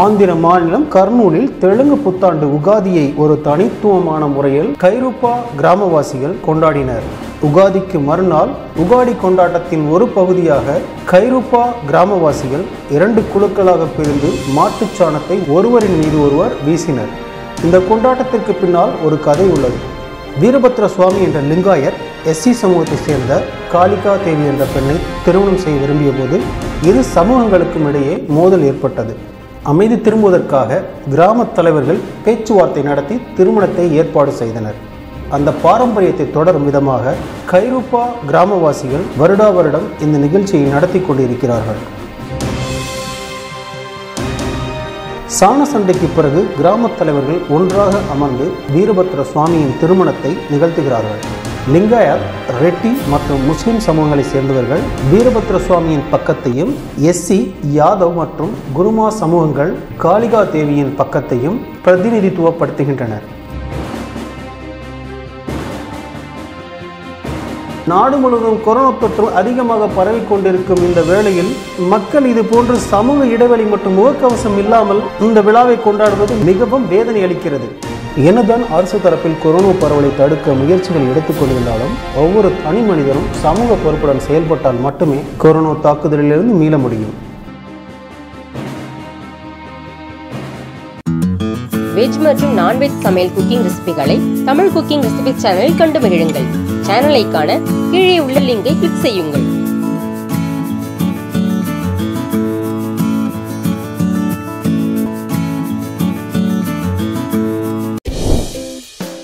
ஆந்திர மாநிலம் கர்னூலில் தெலுங்கு புத்தாண்டு உகாதியை ஒரு தனித்துவமான முறையில் கைருப்பா கிராமவாசிகள் கொண்டாடினர். உகாதிக்கு மறுநாள் உகாடி கொண்டாட்டத்தின் ஒரு பகுதியாக கைருப்பா கிராமவாசிகள் இரண்டு குழுக்களாக பிரிந்து மாட்டுச் சாணத்தை ஒருவரின் மீது ஒருவர் வீசினர். இந்த கொண்டாட்டத்திற்கு பின்னால் ஒரு கதை உள்ளது. வீரபத்ர சுவாமி என்ற லிங்காயர் எஸ்சி சமூகத்தைச் சேர்ந்த காளிகா தேவி என்ற பெண்ணை திருமணம் செய்ய விரும்பிய போது இரு சமூகங்களுக்கும் இடையே மோதல் ஏற்பட்டது. அமைதி திரும்புவதற்காக கிராமத் தலைவர்கள் பேச்சுவார்த்தை நடத்தி திருமணத்தை ஏற்பாடு செய்தனர். அந்த பாரம்பரியத்தை தொடரும் விதமாக கைரூப்பா கிராமவாசிகள் வருடா வருடம் இந்த நிகழ்ச்சியை நடத்தி கொண்டிருக்கிறார்கள். சாண சண்டைக்கு பிறகு கிராமத் தலைவர்கள் ஒன்றாக அமர்ந்து வீரபத்ர சுவாமியின் திருமணத்தை நிகழ்த்துகிறார்கள். லிங்காயத் ரெட்டி மற்றும் முஸ்லிம் சமூகங்களை சேர்ந்தவர்கள் வீரபத்ர சுவாமியின் பக்கத்தையும் எஸ்சி யாதவ் மற்றும் குருமா சமூகங்கள் காளிகா தேவியின் பக்கத்தையும் பிரதிநிதித்துவப்படுத்துகின்றனர். நாடு முழுவதும் கொரோனா தொற்று அதிகமாக பரவி கொண்டிருக்கும் இந்த வேளையில் மக்கள் இது போன்று சமூக இடைவெளி மற்றும் முகக்கவசம் இல்லாமல் இந்த விழாவை கொண்டாடுவது மிகவும் வேதனை அளிக்கிறது என்னதான் அரசு தரப்பில் கொரோனா பரவலை தடுக்க முயற்சிகள் எடுத்துக்கொண்டிருந்தாலும் ஒவ்வொரு தனி மனிதனும் சமூக பொறுப்புடன் செயல்பட்டால் மட்டுமே கொரோனா தாக்குதலிலிருந்து மீள முடியும். வெஜ் மற்றும் நான்வெஜ் சமையல் குக்கிங் ரெசிபிகளை தமிழ் குக்கிங் ரெசிபி சேனலில் கண்டு மகிழுங்கள். சேனலை காண கீழே உள்ள லிங்கை கிளிக் செய்யுங்கள்.